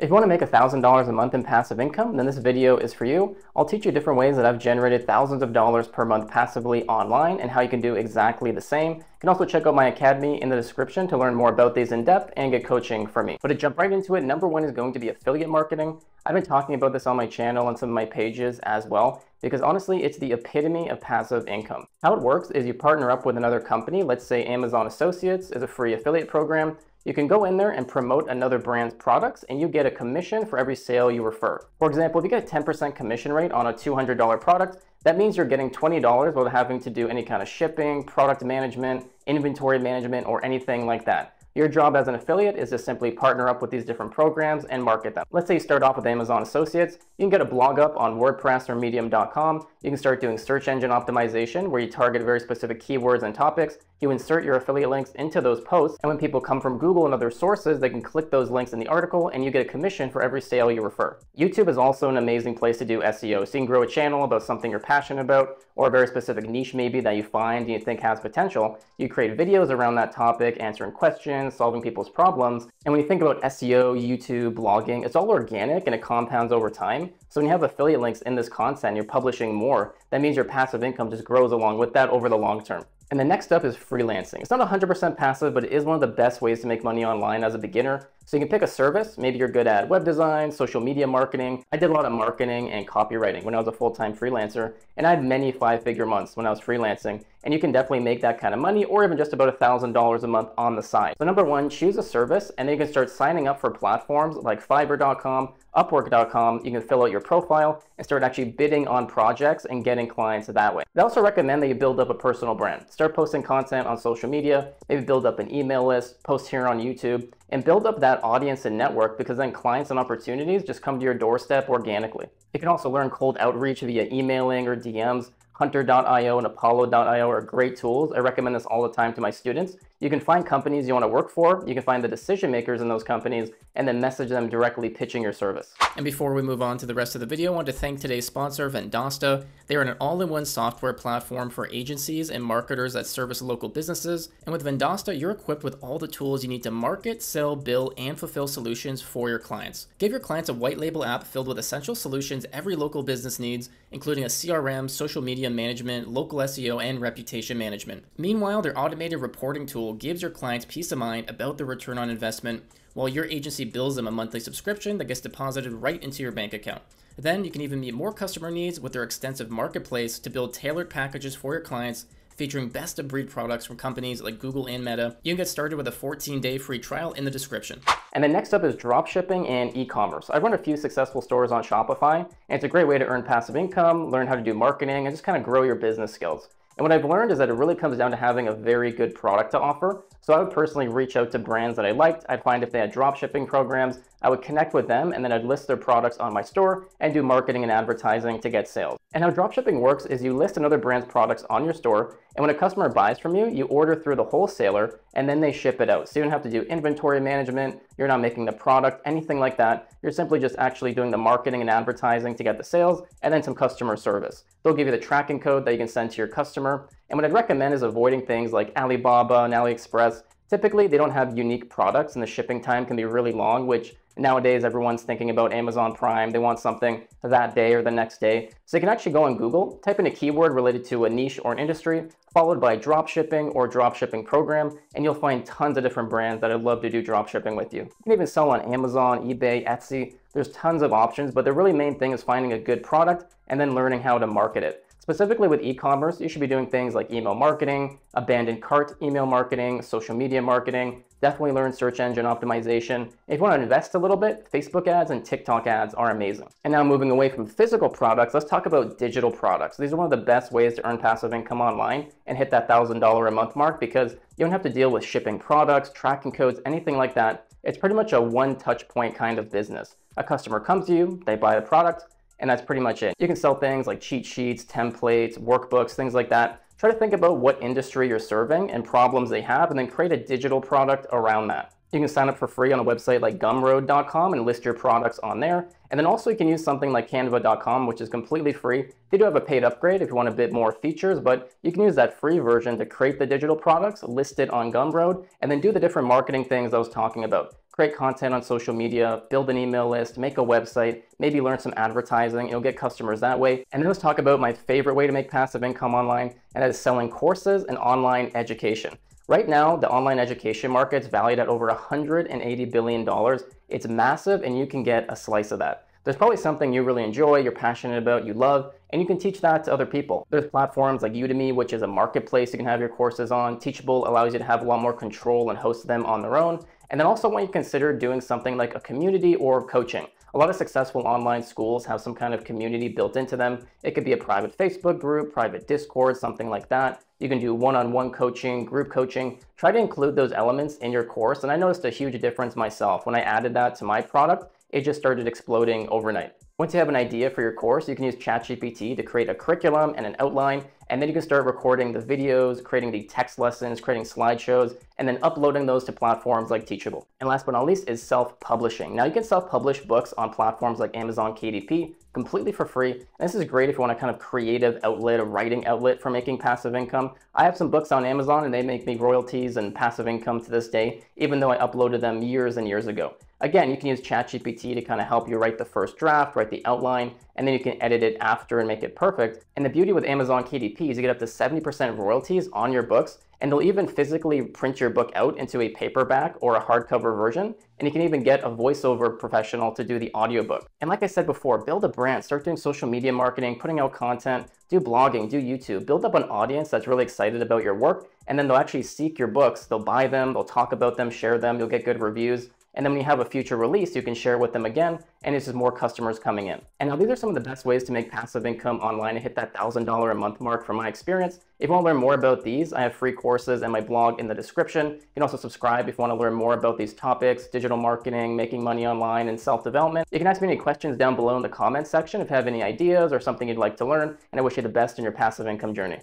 If you want to make $1,000 a month in passive income, then this video is for you. I'll teach you different ways that I've generated thousands of dollars per month passively online and how you can do exactly the same. You can also check out my academy in the description to learn more about these in depth and get coaching from me. But to jump right into it, number one is going to be affiliate marketing. I've been talking about this on my channel and some of my pages as well, because honestly, it's the epitome of passive income. How it works is you partner up with another company. Let's say Amazon Associates is a free affiliate program. You can go in there and promote another brand's products and you get a commission for every sale you refer. For example, if you get a 10% commission rate on a $200 product, that means you're getting $20 without having to do any kind of shipping, product management, inventory management, or anything like that. Your job as an affiliate is to simply partner up with these different programs and market them. Let's say you start off with Amazon Associates. You can get a blog up on WordPress or Medium.com. You can start doing search engine optimization where you target very specific keywords and topics. You insert your affiliate links into those posts, and when people come from Google and other sources, they can click those links in the article and you get a commission for every sale you refer. YouTube is also an amazing place to do SEO. So you can grow a channel about something you're passionate about or a very specific niche maybe that you find you think has potential. You create videos around that topic, answering questions, solving people's problems. And when you think about SEO, YouTube, blogging, it's all organic and it compounds over time. So when you have affiliate links in this content, you're publishing more, that means your passive income just grows along with that over the long term. And the next up is freelancing. It's not 100% passive, but it is one of the best ways to make money online as a beginner. So you can pick a service. Maybe you're good at web design, social media marketing. I did a lot of marketing and copywriting when I was a full-time freelancer, and I had many five-figure months when I was freelancing. And you can definitely make that kind of money or even just about $1,000 a month on the side. So number one, choose a service and then you can start signing up for platforms like fiverr.com, Upwork.com, you can fill out your profile and start actually bidding on projects and getting clients that way. They also recommend that you build up a personal brand. Start posting content on social media, maybe build up an email list, post here on YouTube, and build up that audience and network because then clients and opportunities just come to your doorstep organically. You can also learn cold outreach via emailing or DMs. Hunter.io and Apollo.io are great tools. I recommend this all the time to my students. You can find companies you want to work for, you can find the decision makers in those companies, and then message them directly pitching your service. And before we move on to the rest of the video, I want to thank today's sponsor, Vendasta. They are an all-in-one software platform for agencies and marketers that service local businesses. And with Vendasta, you're equipped with all the tools you need to market, sell, bill, and fulfill solutions for your clients. Give your clients a white label app filled with essential solutions every local business needs, including a CRM, social media management, local SEO, and reputation management. Meanwhile, their automated reporting tool tool gives your clients peace of mind about the return on investment while your agency bills them a monthly subscription that gets deposited right into your bank account. Then you can even meet more customer needs with their extensive marketplace to build tailored packages for your clients featuring best of breed products from companies like Google and Meta. You can get started with a 14 day free trial in the description. And then next up is dropshipping and e-commerce. I've run a few successful stores on Shopify, and it's a great way to earn passive income, learn how to do marketing, and just kind of grow your business skills. And what I've learned is that it really comes down to having a very good product to offer. So I would personally reach out to brands that I liked. I'd find if they had drop shipping programs, I would connect with them and then I'd list their products on my store and do marketing and advertising to get sales. And how dropshipping works is you list another brand's products on your store, and when a customer buys from you, you order through the wholesaler and then they ship it out. So you don't have to do inventory management, you're not making the product, anything like that. You're simply just actually doing the marketing and advertising to get the sales and then some customer service. They'll give you the tracking code that you can send to your customer. And what I'd recommend is avoiding things like Alibaba and AliExpress. Typically, they don't have unique products and the shipping time can be really long, which Nowadays, everyone's thinking about Amazon Prime. They want something that day or the next day. So you can actually go on Google, type in a keyword related to a niche or an industry, followed by drop shipping or drop shipping program, and you'll find tons of different brands that would love to do drop shipping with you. You can even sell on Amazon, eBay, Etsy. There's tons of options, but the really main thing is finding a good product and then learning how to market it. Specifically with e-commerce, you should be doing things like email marketing, abandoned cart email marketing, social media marketing, definitely learn search engine optimization. If you want to invest a little bit, Facebook ads and TikTok ads are amazing. And now moving away from physical products, let's talk about digital products. These are one of the best ways to earn passive income online and hit that $1,000 a month mark because you don't have to deal with shipping products, tracking codes, anything like that. It's pretty much a one touch point kind of business. A customer comes to you, they buy the product, and that's pretty much it. You can sell things like cheat sheets, templates, workbooks, things like that. Try to think about what industry you're serving and problems they have, and then create a digital product around that. You can sign up for free on a website like gumroad.com and list your products on there. And then also you can use something like canva.com, which is completely free. They do have a paid upgrade if you want a bit more features, but you can use that free version to create the digital products, list it on Gumroad, and then do the different marketing things I was talking about create content on social media, build an email list, make a website, maybe learn some advertising, you'll get customers that way. And then let's talk about my favorite way to make passive income online, and that is selling courses and online education. Right now, the online education market is valued at over $180 billion. It's massive and you can get a slice of that. There's probably something you really enjoy, you're passionate about, you love, and you can teach that to other people. There's platforms like Udemy, which is a marketplace you can have your courses on. Teachable allows you to have a lot more control and host them on their own. And then also when you consider doing something like a community or coaching. A lot of successful online schools have some kind of community built into them. It could be a private Facebook group, private Discord, something like that. You can do one-on-one coaching, group coaching. Try to include those elements in your course. And I noticed a huge difference myself. When I added that to my product, it just started exploding overnight. Once you have an idea for your course, you can use ChatGPT to create a curriculum and an outline, and then you can start recording the videos, creating the text lessons, creating slideshows, and then uploading those to platforms like Teachable. And last but not least is self-publishing. Now you can self-publish books on platforms like Amazon KDP completely for free. And this is great if you want a kind of creative outlet, a writing outlet for making passive income. I have some books on Amazon and they make me royalties and passive income to this day, even though I uploaded them years and years ago. Again, you can use ChatGPT to kind of help you write the first draft, write the outline, and then you can edit it after and make it perfect. And the beauty with Amazon KDP is you get up to 70% royalties on your books, and they'll even physically print your book out into a paperback or a hardcover version. And you can even get a voiceover professional to do the audiobook. And like I said before, build a brand, start doing social media marketing, putting out content, do blogging, do YouTube, build up an audience that's really excited about your work, and then they'll actually seek your books. They'll buy them, they'll talk about them, share them, you'll get good reviews. And then when you have a future release, you can share with them again, and it's just more customers coming in. And now these are some of the best ways to make passive income online and hit that $1,000 a month mark from my experience. If you want to learn more about these, I have free courses and my blog in the description. You can also subscribe if you want to learn more about these topics, digital marketing, making money online, and self-development. You can ask me any questions down below in the comments section if you have any ideas or something you'd like to learn, and I wish you the best in your passive income journey.